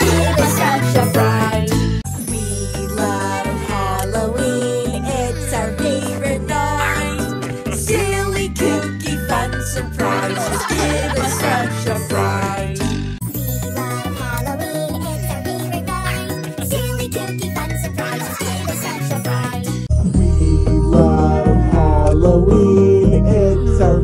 We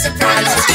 surprise.